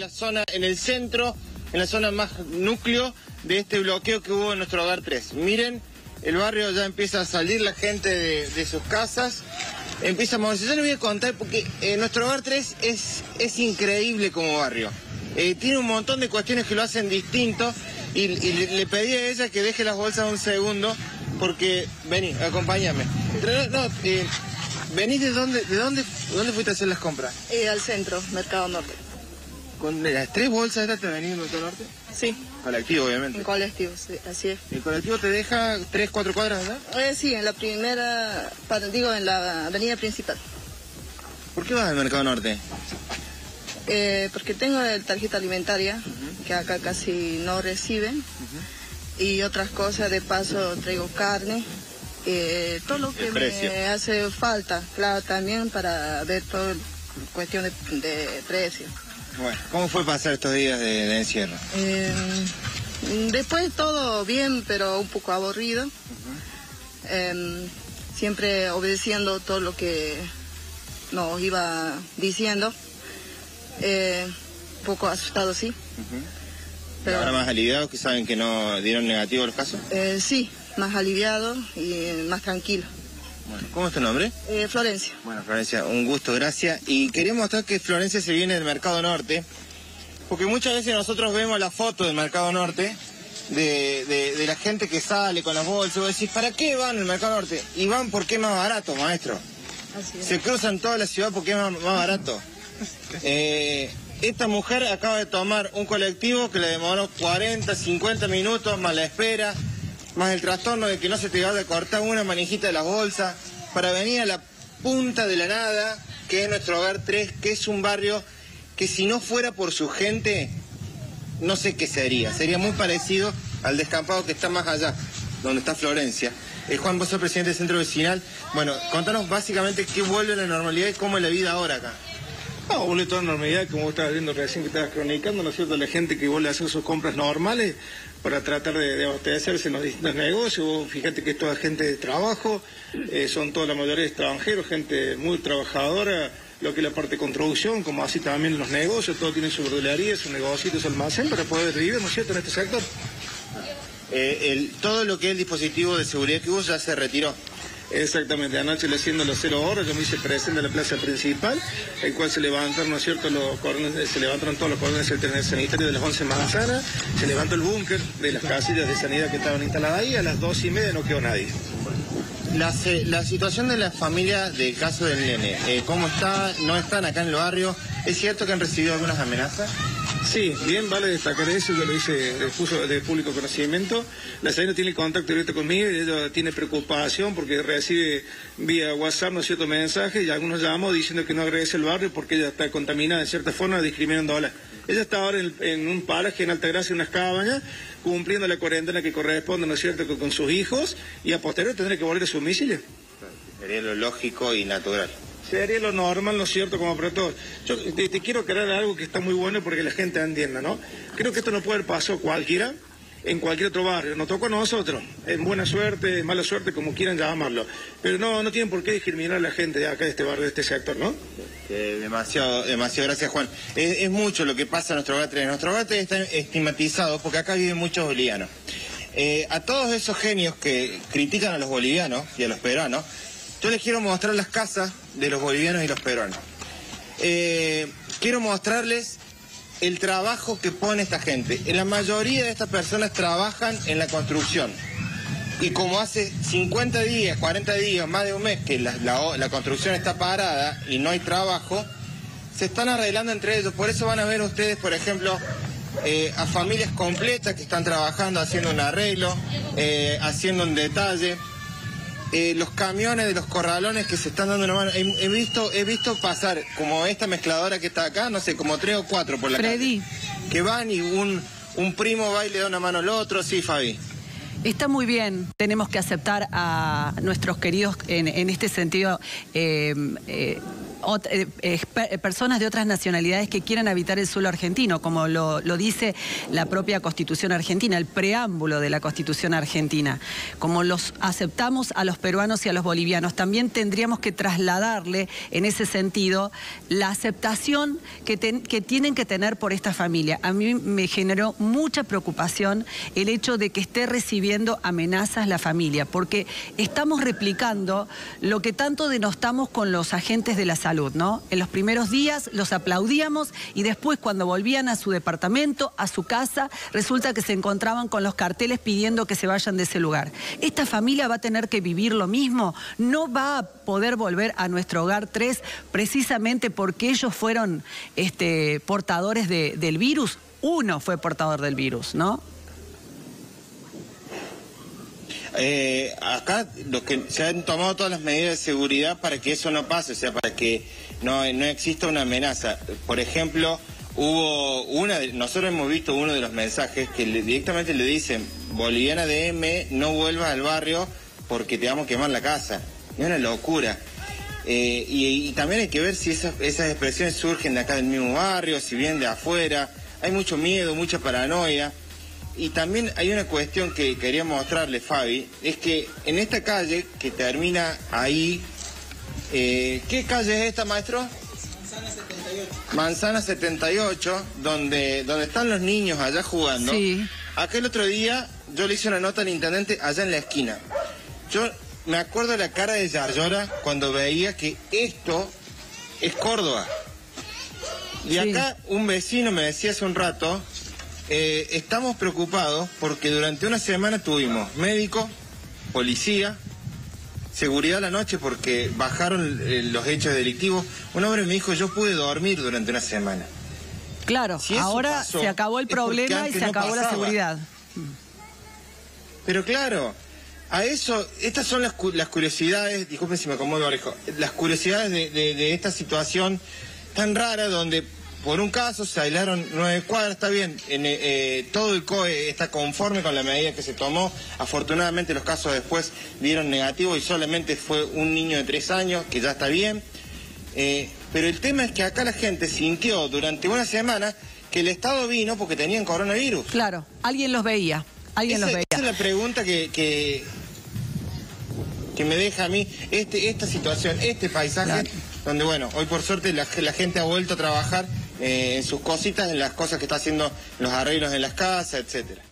la zona, en el centro, en la zona más núcleo de este bloqueo que hubo en nuestro hogar 3. Miren, el barrio ya empieza a salir la gente de, sus casas, empieza a moverse. Yo les voy a contar porque eh, nuestro hogar 3 es, es increíble como barrio. Eh, tiene un montón de cuestiones que lo hacen distinto y, le, pedí a ella que deje las bolsas un segundo porque, vení, acompáñame. No, eh, ¿Venís de dónde, de dónde, dónde fuiste a hacer las compras? Eh, al centro, Mercado Norte. ¿Con las tres bolsas estas te venís del Mercado Norte? Sí. Colectivo, obviamente. En colectivo, sí, así es. ¿El colectivo te deja tres, cuatro cuadras, verdad? Eh, sí, en la primera, digo, en la avenida principal. ¿Por qué vas al Mercado Norte? Eh, porque tengo el tarjeta alimentaria, que acá casi no reciben, y otras cosas, de paso traigo carne, eh, todo lo que me hace falta, claro, también para ver todo cuestión de, precio. Bueno, ¿cómo fue pasar estos días de, encierro? Eh, después todo bien, pero un poco aburrido. Em, siempre obedeciendo todo lo que nos iba diciendo. Eh, un poco asustado, sí. pero, ¿Ahora más aliviados que saben que no dieron negativo los casos? sí, más aliviado y más tranquilo. Bueno, ¿cómo es tu nombre? Eh, Florencia. Bueno, Florencia, un gusto, gracias. Y queremos mostrar que Florencia se viene del Mercado Norte, porque muchas veces nosotros vemos la foto del Mercado Norte, de, la gente que sale con las bolsas, y vos decís, ¿para qué van al Mercado Norte? Y van porque es más barato, maestro. Así es. Se cruzan toda la ciudad porque es más, barato. Eh, esta mujer acaba de tomar un colectivo que le demoró 40, 50 minutos, más la espera, más el trastorno de que no se te vaya a cortar una manijita de las bolsas, para venir a la punta de la nada, que es nuestro hogar 3, que es un barrio que si no fuera por su gente, no sé qué sería. Sería muy parecido al descampado que está más allá, donde está Florencia. Eh, Juan, vos sos presidente del centro vecinal. Bueno, contanos básicamente qué vuelve a la normalidad y cómo es la vida ahora acá. No, vuelve toda normalidad, como vos estabas viendo recién que estabas cronicando, ¿no es cierto? La gente que vuelve a hacer sus compras normales para tratar de, abastecerse en los distintos negocios. Fíjate que es toda gente de trabajo, eh, son toda la mayoría extranjeros, gente muy trabajadora, lo que es la parte de construcción, como así también los negocios, todo tiene su verdulería, su negocio, su almacén para poder vivir, ¿no es cierto?, en este sector. Eh, todo lo que es el dispositivo de seguridad que usa ya se retiró. Exactamente, anoche le haciendo las cero horas, yo me hice presente en la plaza principal, el cual se levantaron, ¿no es cierto?, los cordones, se levantaron todos los cordones del sanitario de las 11 manzanas, se levantó el búnker de las casillas de sanidad que estaban instaladas ahí, a las dos y media no quedó nadie. La, la situación de las familias del caso del nene, eh, ¿cómo está? ¿No están acá en el barrio? ¿Es cierto que han recibido algunas amenazas? Sí, bien, vale destacar eso, yo lo hice de, de público conocimiento. La no tiene contacto directo conmigo ella tiene preocupación porque recibe vía WhatsApp, ¿no cierto?, mensajes y algunos llamamos diciendo que no agradece el barrio porque ella está contaminada de cierta forma, discriminándola. Ella está ahora en, un paraje en Altagracia, en unas cabañas, cumpliendo la cuarentena que corresponde, ¿no es cierto?, con, sus hijos y a posteriori tendrá que volver a su domicilio. Sería lo lógico y natural. Sería lo normal, ¿no es cierto? Como para todos. Yo te, quiero crear algo que está muy bueno porque la gente entienda, ¿no? Creo que esto no puede haber pasado cualquiera en cualquier otro barrio. Nos tocó a nosotros. En buena suerte, en mala suerte, como quieran llamarlo. Pero no, no tienen por qué discriminar a la gente de acá, de este barrio, de este sector, ¿no? demasiado, demasiado. Gracias, Juan. Es, mucho lo que pasa en nuestro hogar Nuestro hogar está estigmatizado porque acá viven muchos bolivianos. Eh, a todos esos genios que critican a los bolivianos y a los peruanos, yo les quiero mostrar las casas de los bolivianos y los peruanos. Eh, quiero mostrarles el trabajo que pone esta gente. La mayoría de estas personas trabajan en la construcción. Y como hace 50 días, 40 días, más de un mes que la, construcción está parada y no hay trabajo, se están arreglando entre ellos. Por eso van a ver ustedes, por ejemplo, eh, a familias completas que están trabajando, haciendo un arreglo, eh, haciendo un detalle. Eh, los camiones de los corralones que se están dando una mano. He, visto, he visto pasar como esta mezcladora que está acá, no sé, como tres o cuatro por la Freddy. Que van y un, un primo va y le da una mano al otro, sí, Fabi. Está muy bien, tenemos que aceptar a nuestros queridos en, este sentido. Eh, eh, personas de otras nacionalidades que quieran habitar el suelo argentino, como lo, dice la propia Constitución argentina, el preámbulo de la Constitución argentina. Como los aceptamos a los peruanos y a los bolivianos, también tendríamos que trasladarle en ese sentido la aceptación que, que tienen que tener por esta familia. A mí me generó mucha preocupación el hecho de que esté recibiendo amenazas la familia, porque estamos replicando lo que tanto denostamos con los agentes de la salud, ¿no? En los primeros días los aplaudíamos y después cuando volvían a su departamento, a su casa, resulta que se encontraban con los carteles pidiendo que se vayan de ese lugar. Esta familia va a tener que vivir lo mismo, no va a poder volver a nuestro hogar 3 precisamente porque ellos fueron este, portadores del virus. Uno fue portador del virus, ¿no? Eh, acá los que se han tomado todas las medidas de seguridad para que eso no pase, o sea, para que no, no exista una amenaza. Por ejemplo, hubo una, nosotros hemos visto uno de los mensajes que directamente le dicen, boliviana DM, no vuelvas al barrio porque te vamos a quemar la casa. Es una locura. Eh, y, también hay que ver si esas, esas expresiones surgen de acá del mismo barrio, si vienen de afuera. Hay mucho miedo, mucha paranoia. Y también hay una cuestión que quería mostrarle, Fabi, es que en esta calle que termina ahí, eh, ¿qué calle es esta, maestro? Manzana 78. Manzana 78, donde, donde están los niños allá jugando. Sí. Aquel otro día yo le hice una nota al intendente allá en la esquina. Yo me acuerdo la cara de Yarlora cuando veía que esto es Córdoba. Y acá un vecino me decía hace un rato eh, estamos preocupados porque durante una semana tuvimos médico, policía, seguridad a la noche porque bajaron eh, los hechos delictivos. Un hombre me dijo, yo pude dormir durante una semana. Claro, ahora se acabó el problema y se acabó la seguridad. Pero claro, a eso, estas son las, curiosidades, disculpen si me acomodo, las curiosidades de esta situación tan rara donde por un caso se aislaron nueve cuadras, está bien, en, eh, eh, todo el COE está conforme con la medida que se tomó, afortunadamente los casos después dieron negativo y solamente fue un niño de tres años, que ya está bien, eh, pero el tema es que acá la gente sintió durante una semana que el Estado vino porque tenían coronavirus. Claro, alguien los veía, alguien los veía. Esa es la pregunta que, que, me deja a mí este, esta situación, este paisaje, donde bueno, hoy por suerte la gente ha vuelto a trabajar eh, en sus cositas, en las cosas que está haciendo, los arreglos en las casas, etcétera.